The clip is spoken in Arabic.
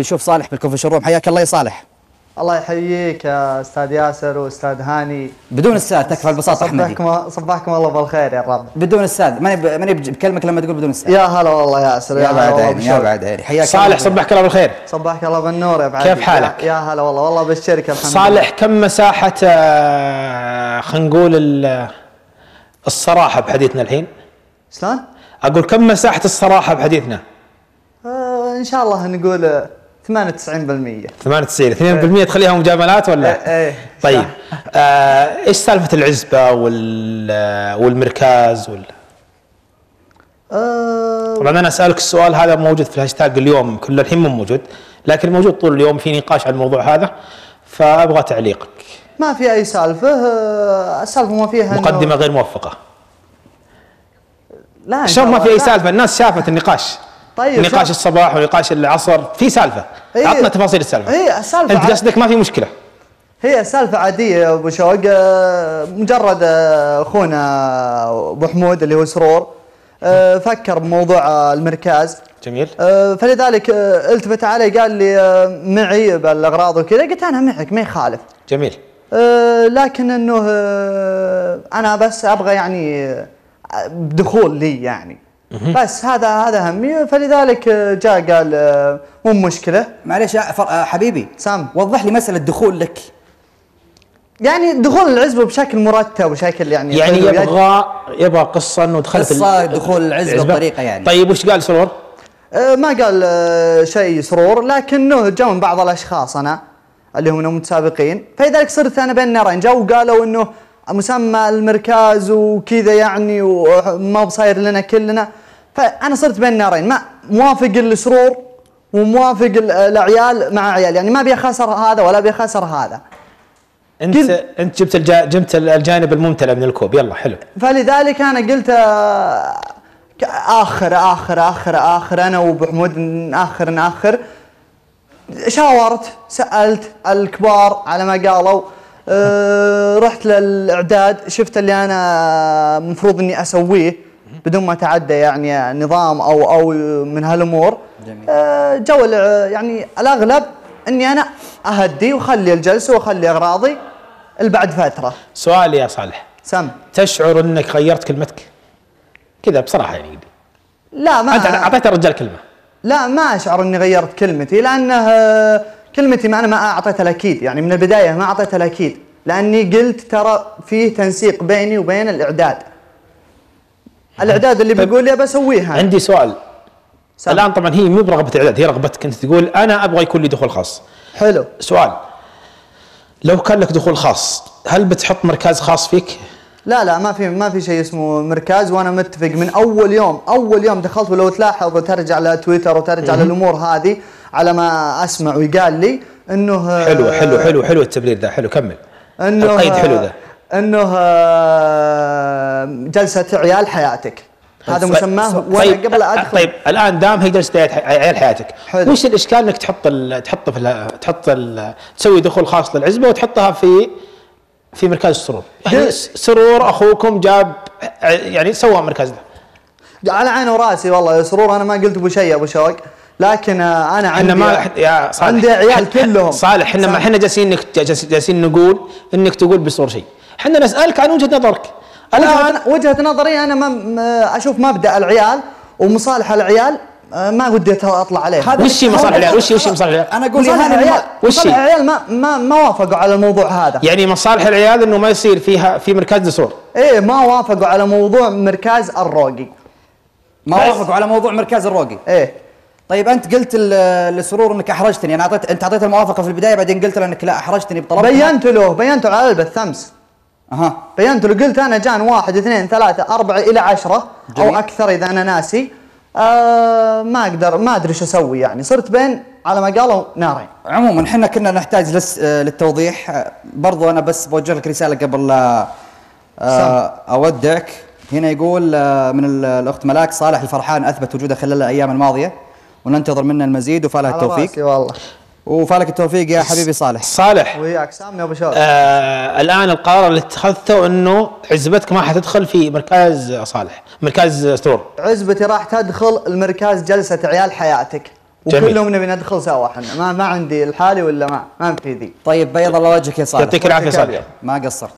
نشوف صالح بال confession room. حياك الله يا صالح. الله يحييك يا أستاذ ياسر وأستاذ هاني. بدون أستاذ تكفى البساطه أحمدي. صبحكم صبحكم الله بالخير يا رب. بدون أستاذ ماني ب- ماني بكلمك لما تقول بدون أستاذ يا هلا والله ياسر يا هلا بعد عيني يا. بعد عيني حياك صالح. صبحك الله بالخير. صبحك الله بالنور يا بعد كيف حالك؟ يا, يا هلا والله والله بالشركة الحمد صالح كم مساحة آه، خلينا نقول ال- الصراحة بحديثنا الحين؟ شلون؟ أقول كم مساحة الصراحة بحديثنا؟ آه إن شاء الله نقول آه، 98% 98 2% تخليها مجاملات ولا؟ إيه، إيه. طيب. آه، إيش سالفة العزبة وال آه، والمركاز وال؟ آه طبعا أنا أسألك السؤال هذا موجود في الهاشتاج اليوم. كله الحين مو موجود لكن موجود طول اليوم. في نقاش عن الموضوع هذا فأبغى تعليقك. ما في أي سالفة. آه، السالفه ما فيها مقدمة غير موفقة. لا شوف ما في أي. سالفة؟ الناس شافت النقاش. طيب نقاش الصباح ونقاش العصر في سالفة. إيه. عطنا تفاصيل السالفة. إيه، السالفة أنت قصدك ما في مشكلة. هي سالفة عادية يا أبو شوق. آه، مجرد آه، أخونا أبو حمود اللي هو سرور آه، فكر بموضوع المركز. جميل. فلذلك التفت علي قال لي معي بالأغراض وكذا. قلت أنا معك ما يخالف. جميل. لكن إنه أنا بس أبغى يعني دخول لي يعني. بس هذا هذا همي فلذلك آه، جاء قال آه، مو مشكلة. معليش يا فر... آه، حبيبي. سام. وضح لي مسألة دخول لك. يعني دخول العزبه بشكل مرتب وشكل يعني يعني يبغى يبغى قصة إنه دخلت قصة دخول العزبة بطريقة يعني. طيب وش قال سرور؟ ما قال شيء سرور لكنه جو من بعض الأشخاص أنا اللي هم من متسابقين فلذلك صرت أنا بين نارين. جو وقالوا إنه مسمى المركز وكذا يعني وما بصاير لنا كلنا. فأنا صرت بين نارين ما موافق السرور وموافق ال- العيال مع عيال يعني ما ابي اخسر هذا ولا ابي اخسر هذا. أنت كل- أنت جبت الجا... جبت الجانب الممتلئ من الكوب يلا حلو. فلذلك أنا قلت آه، اخر اخر اخر آخر أنا وابو حمود ناخر نآخر. شاورت سألت الكبار على ما قالوا أه رحت للإعداد شفت اللي أنا المفروض إني أسويه. بدون ما اتعدى يعني نظام أو أو من هالأمور. جميل. أه جو يعني الأغلب إني أنا أهدي وأخلي الجلسة وأخلي أغراضي بعد فترة. سؤال يا صالح. سم. تشعر إنك غيرت كلمتك؟ كذا بصراحة يعني. لا ما أنت أعطيت الرجال كلمة. لا ما أشعر إني غيرت كلمتي لأنه آه، كلمتي ما أنا ما اعطيتها الأكيد. يعني من البداية ما اعطيتها الأكيد لأني قلت ترى فيه تنسيق بيني وبين الإعداد. الإعداد اللي طيب. بيقول لي بسويها عندي سؤال. سم. الآن طبعا هي مو برغبة اعداد هي رغبتك أنت تقول أنا أبغى يكون لي دخول خاص. حلو. سؤال. لو كان لك دخول خاص هل بتحط مركز خاص فيك؟ لا لا ما في ما في شيء اسمه مركز وأنا متفق. من أول يوم أول يوم دخلت ولو تلاحظ وترجع لتويتر وترجع للامور هذه على ما أسمع ويقال لي إنه آه، حلو حلو حلو حلو التبرير ذا حلو كمل. إنه القيد حلو ذا انه جلسة عيال حياتك. هذا طيب، مسماه وأنا طيب قبل أدخل. طيب الآن دام هي جلسة عيال حي- عيال حياتك حلو. وش الإشكال إنك تحط ال تحط في تحط ال تسوي دخول خاص للعزبة وتحطها في في مركز السرور؟ يعني سرور أخوكم جاب يعني سوى مركز له على عيني وراسي والله يا سرور أنا ما قلت أبو شيء أبو شوق. لكن أنا عندي ما يا صالح. عندي عيال كلهم. صالح إحنا ما. إحنا جالسين جالسين نقول إنك تقول بصور شيء. إحنا نسألك عن وجهة نظرك. الان وجهة, وجهة نظري أنا ما ما أشوف مبدا العيال ومصالح العيال آه، ما ودي أطلع عليه هذا- وش هي مصالح العيال؟ وش هي- وش مصالح العيال؟ أنا أقول مصالح العيال. وش؟ العيال ما ما ما وافقوا على الموضوع هذا. يعني مصالح العيال إنه ما يصير فيها في مركز لسرور إيه ما وافقوا على موضوع مركز الروقي. ما وافقوا على موضوع مركز الروقي. إيه. طيب أنت قلت لسرور إنك أحرجتني. أنا اعطيت أنت أعطيت الموافقة في البداية بعدين قلت له إنك لا أحرجتني بطلب بينت له بينت له على البث أمس. أها. بينت له قلت أنا جان واحد اثنين ثلاثة أربعة إلى عشرة جميل. أو أكثر إذا أنا ناسي آه ما أقدر ما أدري شو أسوي يعني. صرت بين على ما قالوا نارين. عموما إحنا كنا نحتاج لس آه، للتوضيح. آه، برضو أنا بس بوجه لك رسالة قبل لا آه، أودعك. هنا يقول آه، من ال- الأخت ملاك صالح الفرحان أثبت وجوده خلال الأيام الماضية وننتظر منه المزيد وفاله على التوفيق. والله. وفالك التوفيق يا حبيبي صالح. صالح. وياك سامي أبو شوق آه الآن القرار اللي اتخذته إنه عزبتك ما حتدخل في مركز صالح مركز سرور عزبتي راح تدخل المركز جلسة عيال حياتك. جميل. وكلهم نبي ندخل سوا إحنا. ما ما عندي الحالي ولا ما ما في ذي. طيب بيض الله وجهك يا صالح. يعطيك العافية صالح. ما قصرت.